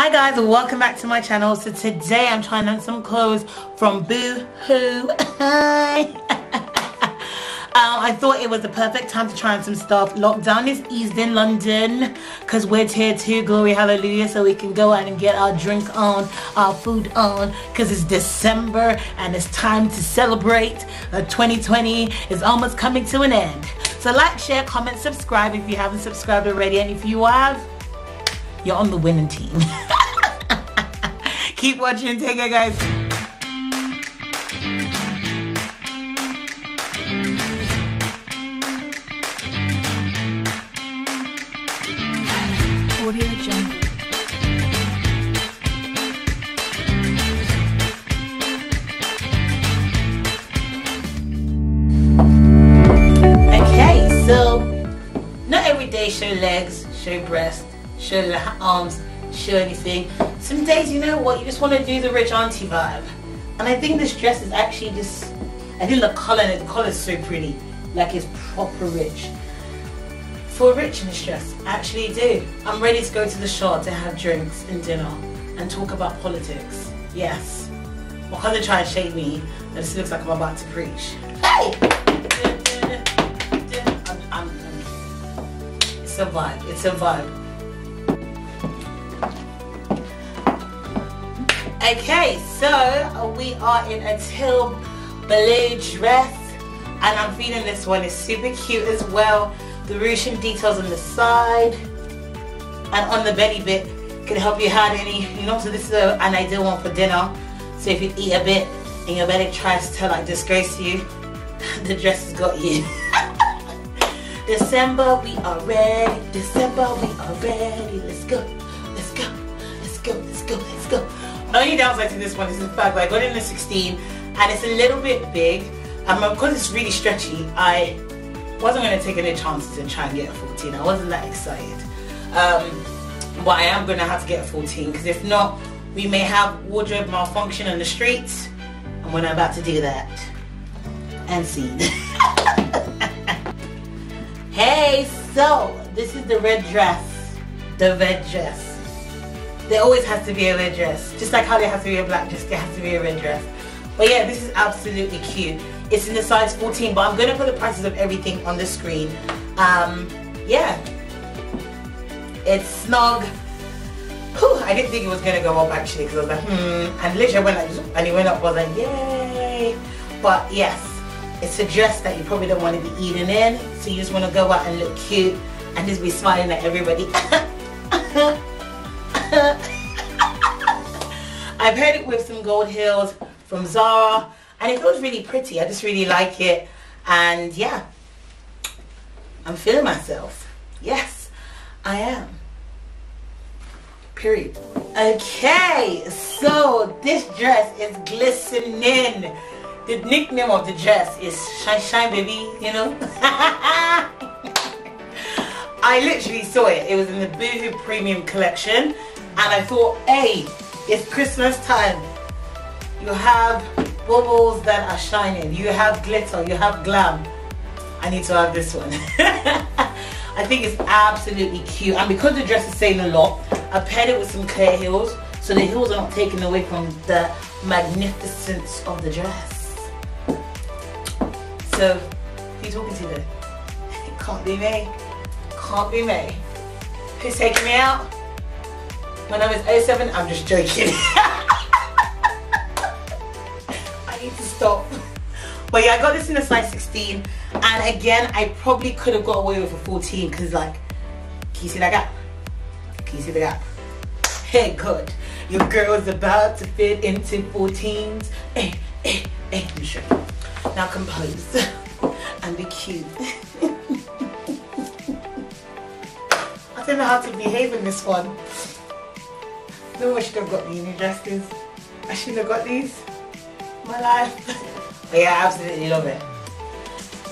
Hi guys, welcome back to my channel. So today I'm trying on some clothes from Boohoo. Um, I thought it was the perfect time to try on some stuff. Lockdown is eased in London because we're tier 2, glory hallelujah, so we can go out and get our drink on, our food on because it's December and it's time to celebrate. Uh, 2020 is almost coming to an end. So like, share, comment, subscribe if you haven't subscribed already and if you have, you're on the winning team. Keep watching. Take care, guys. Okay, so not every day show legs, show breast, show la- arms, show anything. Some days, you know what, you just want to do the rich auntie vibe. And I think this dress is actually just, I think the color, the color is so pretty. Like it's proper rich. For a rich in this dress, I actually do. I'm ready to go to the shop to have drinks and dinner and talk about politics. Yes. They try and shade me, this looks like I'm about to preach. Hey! I'm, I'm, it's a vibe. It's a vibe. Okay, so we are in a teal blue dress, and I'm feeling this one is super cute as well. The ruching details on the side and on the belly bit can help you hide any. You know, so this is a, an ideal one for dinner. So if you eat a bit and your belly tries to like disgrace you, the dress has got you. December, we are ready. December, we are ready. Let's go. Let's go. Let's go. Let's go. Let's go. Only downside to this one is the fact that I got in a 16 and it's a little bit big. Um, because it's really stretchy, I wasn't going to take any chances and try and get a 14. I wasn't that excited. Um, but I am going to have to get a 14 because if not, we may have wardrobe malfunction on the streets. And we're not about to do that. And see. Hey, so this is the red dress. The red dress. There always has to be a red dress. Just like how there has to be a black dress, there has to be a red dress. But yeah, this is absolutely cute. It's in the size 14, but I'm going to put the prices of everything on the screen. Um, yeah. It's snug. Whew, I didn't think it was going to go up actually because I was like, hmm. And literally went like, and it went up. I was like, yay. But yes, it's a dress that you probably don't want to be eating in. So you just want to go out and look cute and just be smiling at everybody. I paired it with some gold heels from Zara and it feels really pretty. I just really like it. And yeah, I'm feeling myself. Yes, I am. Period. Okay, so this dress is glistening. The nickname of the dress is Shine Shine Baby, you know. I literally saw it. It was in the Boohoo Premium Collection, and I thought, hey, it's Christmas time. You have bubbles that are shining. You have glitter. You have glam. I need to have this one. I think it's absolutely cute, and because the dress is saying a lot, I paired it with some clear heels, so the heels are not taken away from the magnificence of the dress. So, who you talking to there? It can't be me. Can't be me. Who's taking me out? My name is Asuni. I'm just joking. I need to stop. But yeah, I got this in a size 16. And again, I probably could have got away with a 14 because like, can you see that gap? Can you see the gap? Hey, good. Your girl's about to fit into 14s. Hey, hey, hey, let me show you. Now compose and be cute. I don't know how to behave in this one. No, I should have got the uni dresses. I shouldn't have got these. My life. But yeah, I absolutely love it.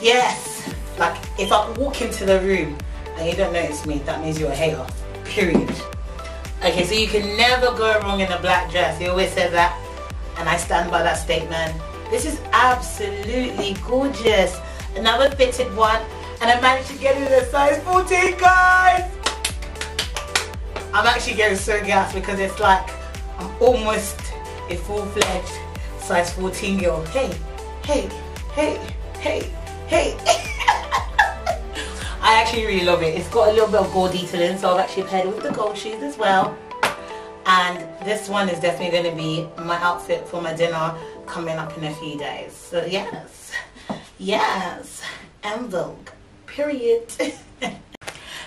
Yes. Like, if I walk into the room and you don't notice me, that means you're a hater. Period. Okay, so you can never go wrong in a black dress. He always says that. And I stand by that statement. This is absolutely gorgeous. Another fitted one. And I managed to get it in a size 14, guys. I'm actually getting so gassed because it's like I'm almost a full-fledged size 14 year old. Hey, hey, hey, hey, hey. I actually really love it. It's got a little bit of gold detailing, so I've actually paired it with the gold shoes as well. And this one is definitely going to be my outfit for my dinner coming up in a few days. So yes, yes, and Vogue, period.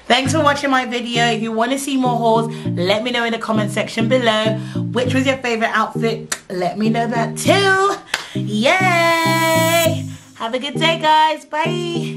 Thanks for watching my video. If you want to see more hauls, let me know in the comment section below. Which was your favorite outfit? Let me know that too. Yay! Have a good day, guys. Bye.